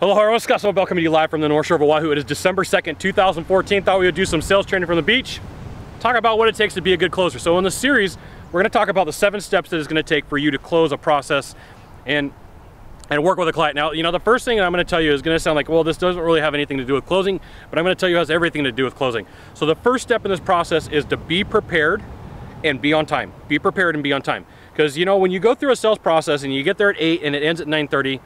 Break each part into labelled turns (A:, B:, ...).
A: Hello, everyone. Scott Sylvan Bell coming to you live from the North Shore of Oahu. It is December 2nd, 2014. Thought we would do some sales training from the beach. Talk about what it takes to be a good closer. So in this series, we're going to talk about the seven steps that it's going to take for you to close a process and and work with a client. Now, you know, the first thing I'm going to tell you is going to sound like, well, this doesn't really have anything to do with closing, but I'm going to tell you it has everything to do with closing. So the first step in this process is to be prepared and be on time. Be prepared and be on time. Because, you know, when you go through a sales process and you get there at 8 and it ends at 9.30,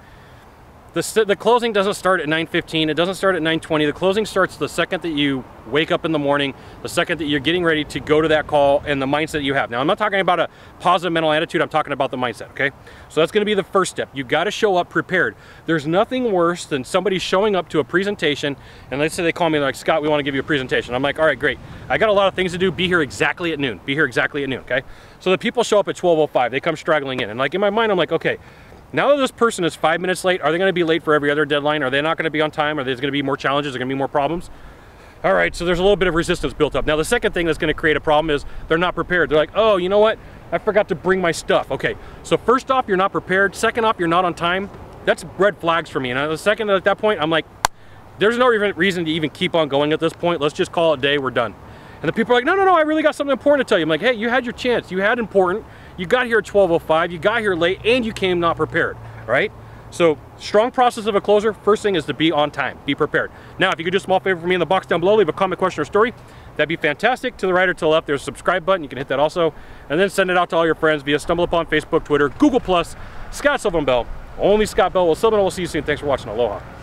A: the, the closing doesn't start at 9.15, it doesn't start at 9.20. The closing starts the second that you wake up in the morning, the second that you're getting ready to go to that call and the mindset you have. Now, I'm not talking about a positive mental attitude, I'm talking about the mindset, okay? So that's gonna be the first step. You gotta show up prepared. There's nothing worse than somebody showing up to a presentation and let's say they call me like, Scott, we wanna give you a presentation. I'm like, all right, great. I got a lot of things to do, be here exactly at noon. Be here exactly at noon, okay? So the people show up at 12.05, they come straggling in. And like in my mind, I'm like, okay, now that this person is five minutes late, are they going to be late for every other deadline? Are they not going to be on time? Are there going to be more challenges? Are going to be more problems? All right, so there's a little bit of resistance built up. Now, the second thing that's going to create a problem is they're not prepared. They're like, oh, you know what? I forgot to bring my stuff. Okay, so first off, you're not prepared. Second off, you're not on time. That's red flags for me. And the second at that point, I'm like, there's no even reason to even keep on going at this point. Let's just call it day. We're done. And the people are like, no, no, no, I really got something important to tell you. I'm like, hey, you had your chance. You had important. You got here at 12.05. You got here late and you came not prepared right? So strong process of a closer, first thing is to be on time, be prepared. Now, if you could do a small favor for me in the box down below, leave a comment, question, or story, that'd be fantastic. To the right or to the left, there's a subscribe button, you can hit that also, and then send it out to all your friends via StumbleUpon, Facebook, Twitter, Google+, Scott Bell. only Scott Bell. Well, Sylvan Bell, we'll see you soon. Thanks for watching. Aloha.